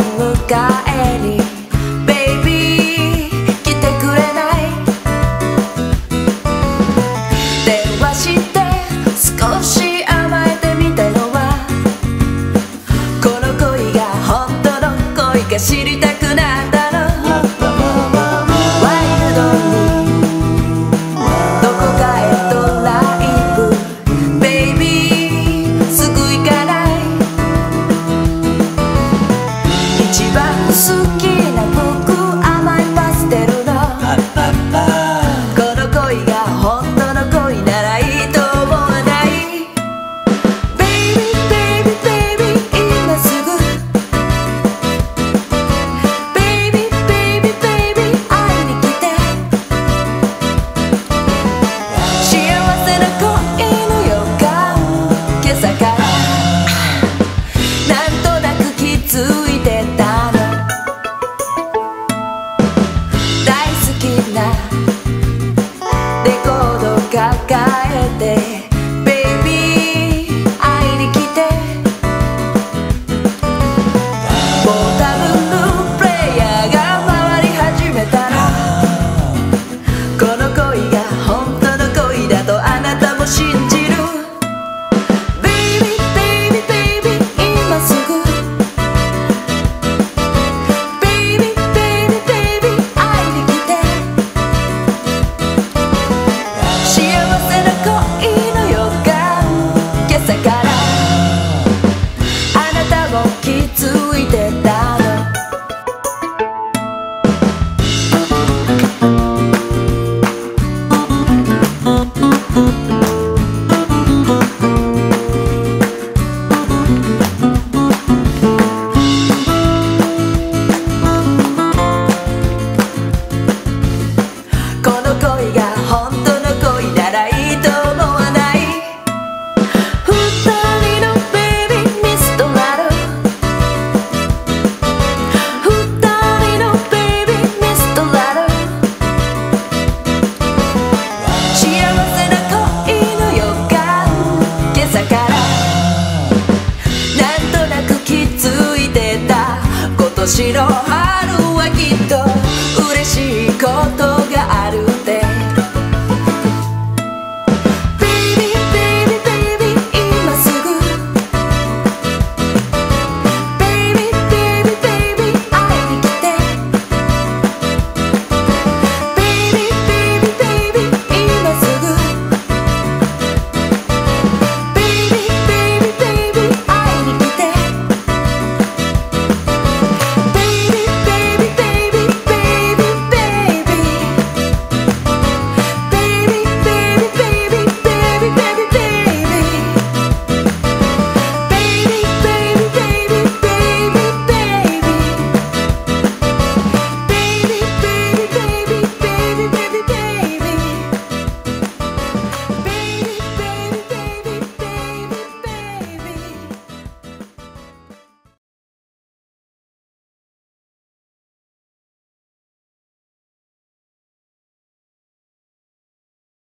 家まで迎えに。Baby 来てくれない？電話して少し甘えてみたのは。この恋が本当の恋か知りたい。好きな恋が本当の恋ならいいと思わない？二人のベイビーミストなる二人のベイビーミストなる幸せな恋の予感今朝から。なんとなく気づいてた。今年の春はきっと嬉しいこと。